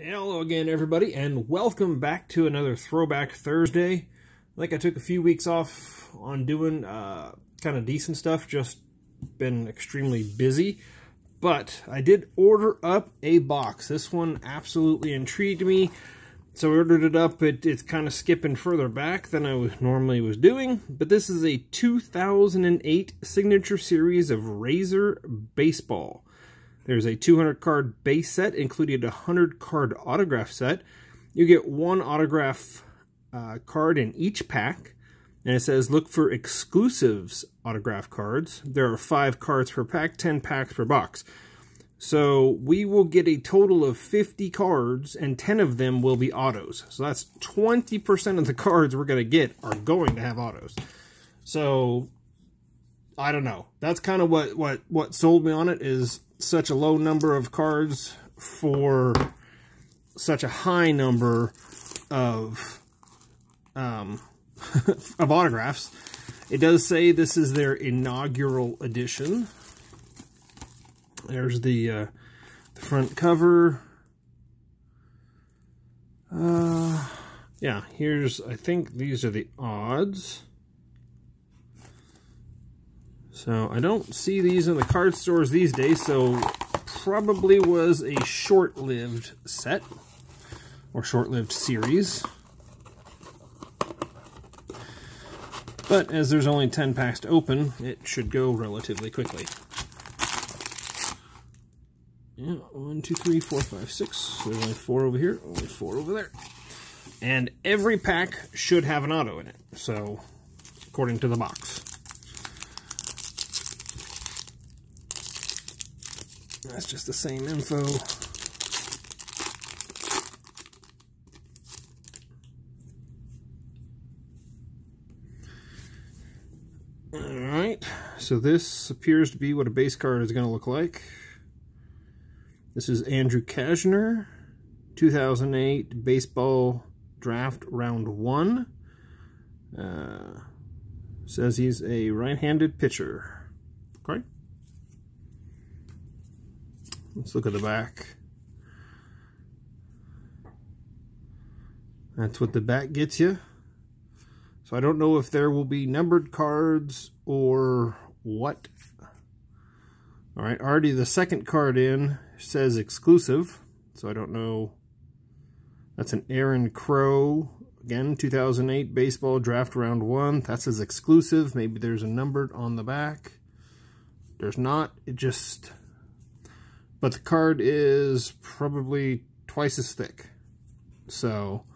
Hello again, everybody, and welcome back to another Throwback Thursday. Think I took a few weeks off on doing uh, kind of decent stuff, just been extremely busy. But I did order up a box. This one absolutely intrigued me. So I ordered it up. It, it's kind of skipping further back than I was, normally was doing. But this is a 2008 Signature Series of Razor Baseball. There's a 200 card base set, including a 100 card autograph set. You get one autograph uh, card in each pack. And it says, look for exclusives autograph cards. There are five cards per pack, 10 packs per box. So we will get a total of 50 cards, and 10 of them will be autos. So that's 20% of the cards we're going to get are going to have autos. So I don't know. That's kind of what, what, what sold me on it is such a low number of cards for such a high number of um, of autographs. It does say this is their inaugural edition. There's the, uh, the front cover. Uh, yeah, here's, I think these are the odds. So I don't see these in the card stores these days, so probably was a short-lived set or short-lived series. But as there's only 10 packs to open, it should go relatively quickly. Yeah, one, two, three, four, five, six. There's only four over here, only four over there. And every pack should have an auto in it, so according to the box. That's just the same info. Alright, so this appears to be what a base card is going to look like. This is Andrew Cashner, 2008 Baseball Draft Round 1. Uh, says he's a right-handed pitcher. Okay. Let's look at the back. That's what the back gets you. So I don't know if there will be numbered cards or what. All right, already the second card in says exclusive. So I don't know. That's an Aaron Crow. Again, 2008 baseball draft round one. That says exclusive. Maybe there's a numbered on the back. There's not. It just but the card is probably twice as thick. So,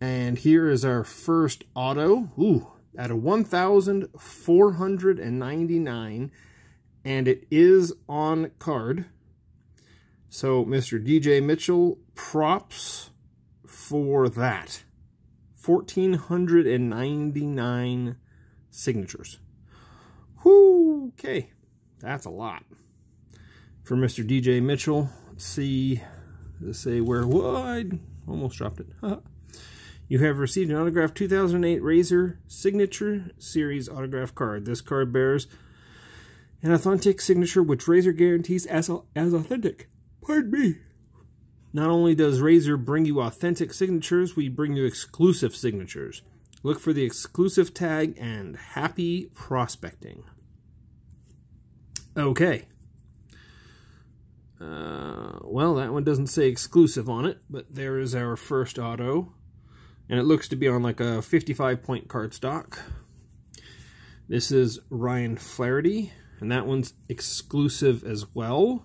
and here is our first auto. Ooh, at a 1,499, and it is on card. So, Mr. DJ Mitchell, props for that. 1,499 signatures. Whoo, okay, that's a lot for Mr. DJ Mitchell. Let's see, let's say where would almost dropped it. you have received an autographed 2008 Razor Signature Series autograph card. This card bears an authentic signature which Razor guarantees as, as authentic. Pardon me. Not only does Razor bring you authentic signatures, we bring you exclusive signatures. Look for the exclusive tag and happy prospecting. Okay. Uh, well, that one doesn't say exclusive on it, but there is our first auto. And it looks to be on like a 55 point cardstock. This is Ryan Flaherty, and that one's exclusive as well.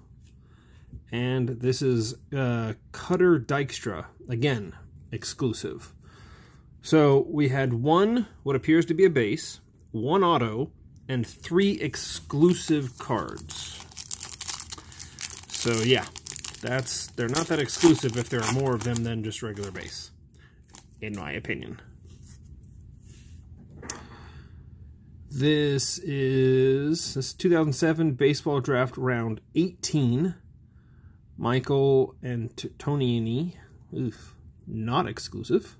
And this is uh, Cutter Dykstra, again, exclusive. So we had one, what appears to be a base, one auto, and three exclusive cards. So yeah, that's they're not that exclusive if there are more of them than just regular base, in my opinion. This is this 2007 baseball draft round 18. Michael Antonini. Oof, not exclusive.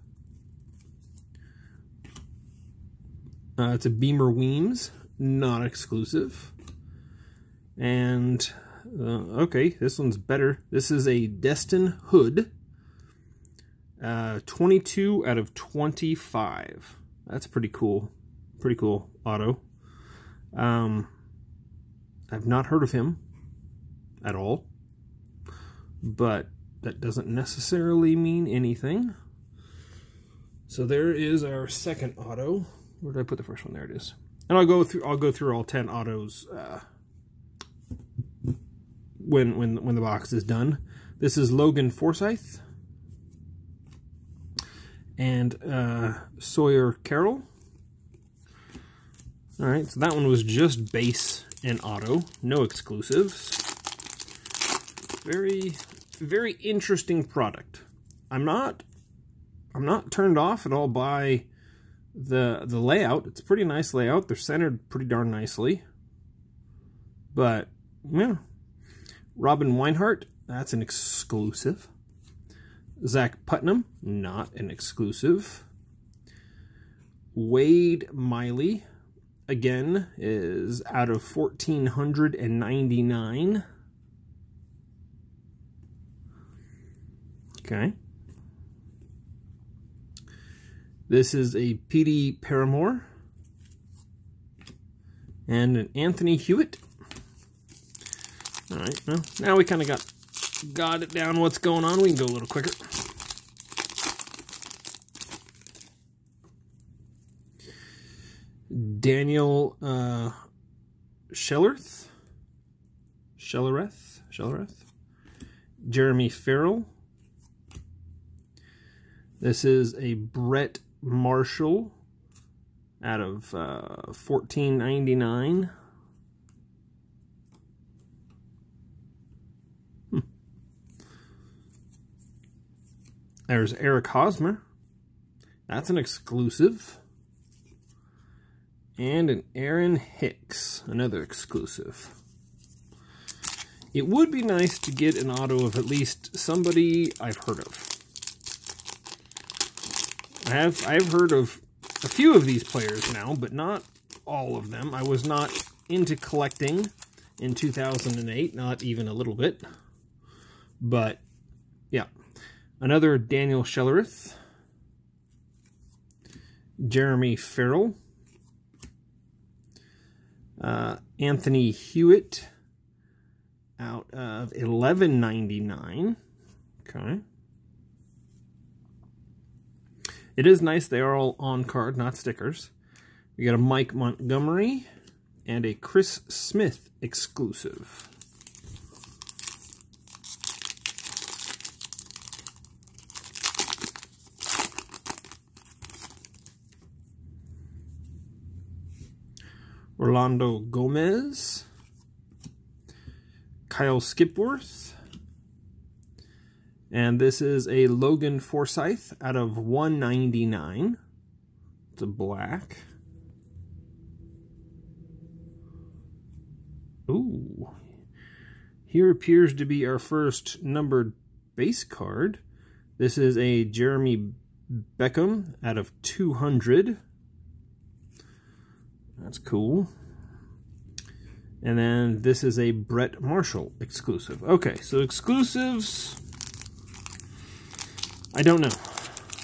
Uh, it's a Beamer Weems, not exclusive. And Uh, okay, this one's better. This is a Destin Hood. Uh, 22 out of 25. That's pretty cool. Pretty cool auto. Um, I've not heard of him at all. But that doesn't necessarily mean anything. So there is our second auto. Where did I put the first one? There it is. And I'll go through I'll go through all 10 autos uh, when when when the box is done. This is Logan Forsythe and uh, Sawyer Carroll. All right, so that one was just base and auto, no exclusives. Very, very interesting product. I'm not, I'm not turned off at all by the the layout. It's a pretty nice layout. They're centered pretty darn nicely. But yeah, Robin Weinhardt, that's an exclusive. Zach Putnam, not an exclusive. Wade Miley, again, is out of 1,499. Okay. This is a Petey Paramore and an Anthony Hewitt. All right, well, now we kind of got got it down what's going on. We can go a little quicker. Daniel uh, Shellerth, Shellereth, Shellereth, Jeremy Farrell. This is a Brett Marshall out of uh, 14.99. There's Eric Hosmer. That's an exclusive. And an Aaron Hicks, another exclusive. It would be nice to get an auto of at least somebody I've heard of. I have I've heard of a few of these players now, but not all of them. I was not into collecting in 2008, not even a little bit. But yeah, another Daniel Shellerith, Jeremy Farrell, uh, Anthony Hewitt out of 11.99. Okay. It is nice they are all on card, not stickers. We got a Mike Montgomery and a Chris Smith exclusive. Orlando Gomez, Kyle Skipworth, and this is a Logan Forsythe out of 199. It's a black. Ooh. Here appears to be our first numbered base card. This is a Jeremy Beckham out of 200. That's cool. And then this is a Brett Marshall exclusive. Okay, so exclusives I don't know.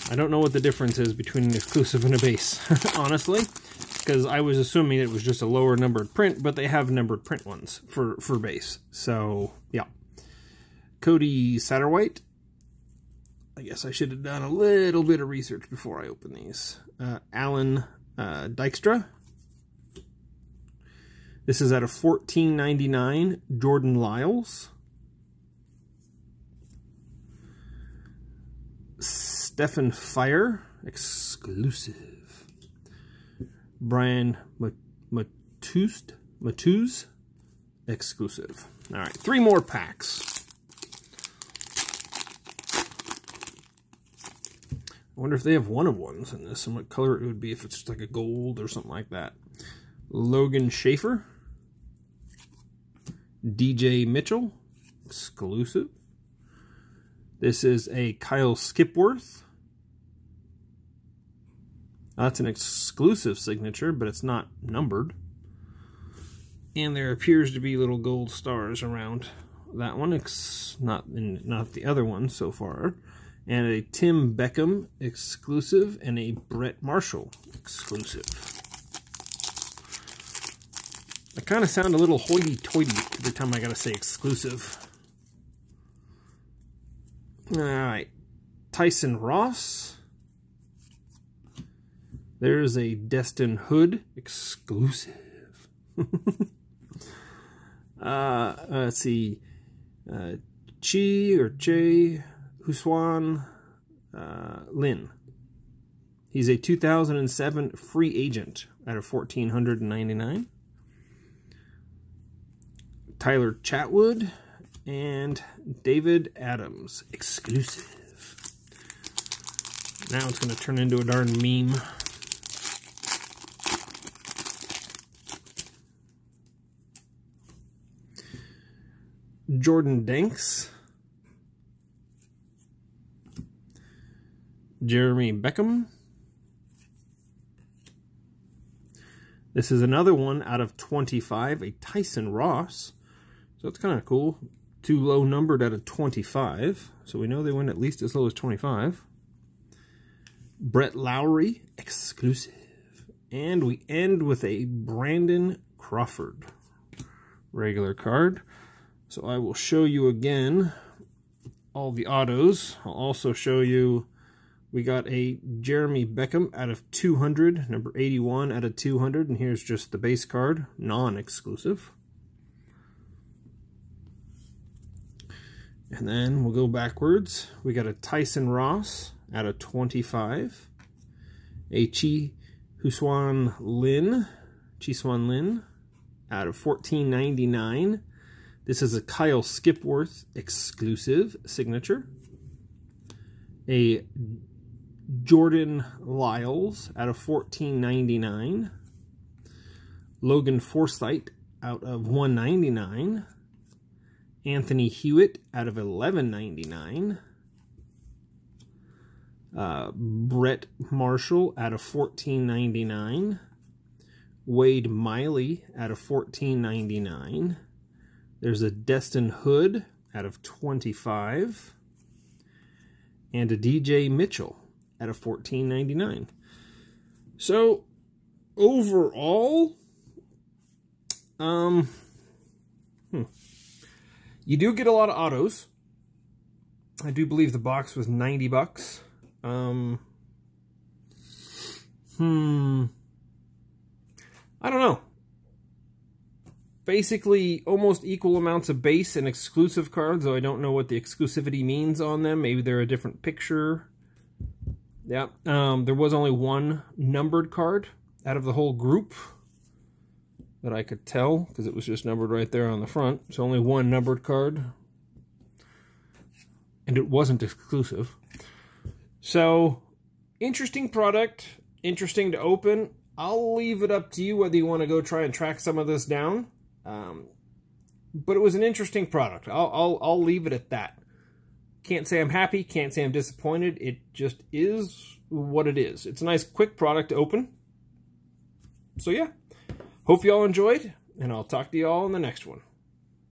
I don't know what the difference is between an exclusive and a base, honestly, because I was assuming it was just a lower numbered print, but they have numbered print ones for, for base. So, yeah. Cody Satterwhite. I guess I should have done a little bit of research before I open these. Uh, Allan uh, Dykstra. This is at a 14.99. Jordan Lyles. Stephen Fife, exclusive. Brian Matusz, Matusz, exclusive. All right, three more packs. I wonder if they have one of ones in this and what color it would be if it's just like a gold or something like that. Logan Schafer. DJ Mitchell, exclusive. This is a Kyle Skipworth. That's an exclusive signature, but it's not numbered. And there appears to be little gold stars around that one. It's not in, not the other one so far. And a Tim Beckham exclusive and a Brett Marshall exclusive. I kind of sound a little hoity-toity every time I gotta say exclusive. Alright. Tyson Ross. There's a Destin Hood exclusive. uh, let's see. Uh, Chi or Che Hsuan uh, Lin. He's a 2007 free agent out of 1499. Tyler Chatwood and David Adams exclusive. Now it's going to turn into a darn meme. Jordan Danks. Jeremy Beckham. This is another one out of 25, a Tyson Ross. So it's kind of cool. Too low numbered out of 25. So we know they went at least as low as 25. Brett Lowry, exclusive. And we end with a Brandon Crawford regular card. So I will show you again all the autos. I'll also show you we got a Jeremy Beckham out of 200, number 81 out of 200, and here's just the base card, non-exclusive. And then we'll go backwards. We got a Tyson Ross out of 25, a Chi Hsuan Lin, Chi Swan Lin out of 14.99. This is a Kyle Skipworth exclusive signature. A Jordan Lyles out of 14.99. Logan Forsythe out of 199. Anthony Hewitt out of 11.99. Uh, Brett Marshall out of 14.99. Wade Miley out of 14.99. There's a Destin Hood out of 25. And a DJ Mitchell at a 14.99. So overall, um, hmm, you do get a lot of autos. I do believe the box was 90 bucks. Um, hmm, I don't know. Basically, almost equal amounts of base and exclusive cards, though I don't know what the exclusivity means on them. Maybe they're a different picture yeah, um, there was only one numbered card out of the whole group that I could tell because it was just numbered right there on the front. It's only one numbered card. And it wasn't exclusive. So, interesting product. Interesting to open. I'll leave it up to you whether you want to go try and track some of this down. Um, but it was an interesting product. I'll, I'll, I'll leave it at that. Can't say I'm happy, can't say I'm disappointed. It just is what it is. It's a nice, quick product to open. So yeah, hope you all enjoyed, and I'll talk to you all in the next one.